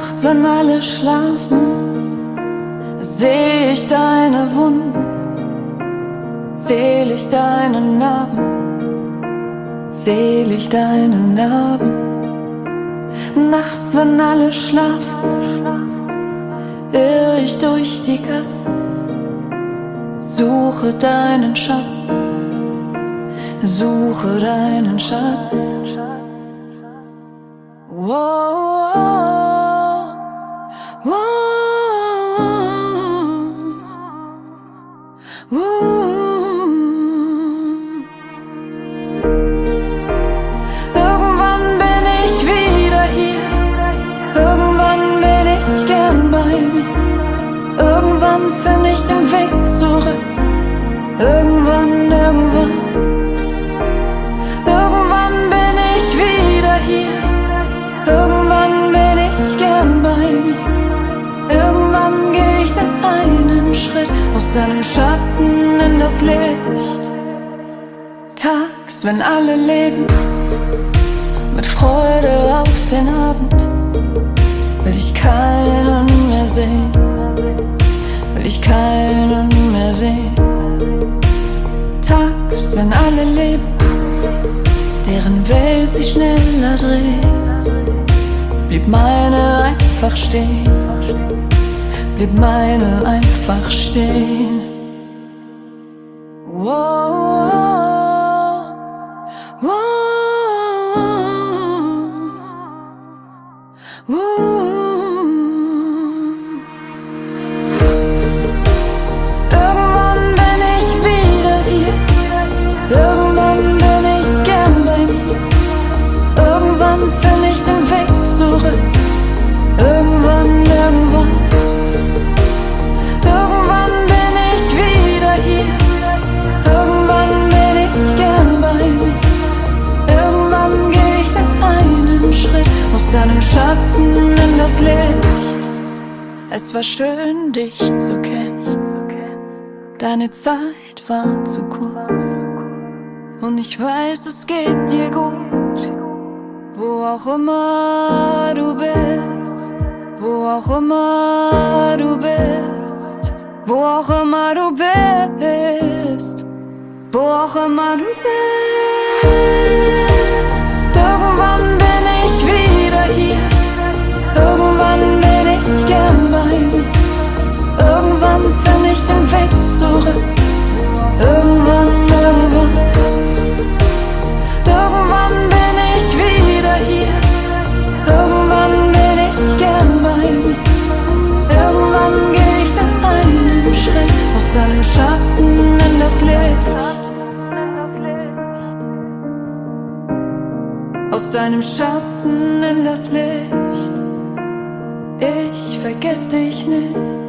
Nachts, wenn alle schlafen, seh ich deine Wunden, zähl ich deinen Namen, zähl ich deinen Namen. Nachts, wenn alle schlafen, irr ich durch die Gassen, suche deinen Schatten, suche deinen Schatten. Whoa, aus deinem Schatten in das Licht. Tags, wenn alle leben, mit Freude auf den Abend, will ich keinen mehr sehen, will ich keinen mehr sehen. Tags, wenn alle leben, deren Welt sich schneller dreht, blieb meine einfach stehen, blieb meine einfach Es war schön, dich zu kennen. Deine Zeit war zu kurz. Und ich weiß, es geht dir gut. Wo auch immer du bist. Wo auch immer du bist. Wo auch immer du bist. Wo auch immer du bist. Deinem Schatten in das Licht. Ich vergess dich nicht.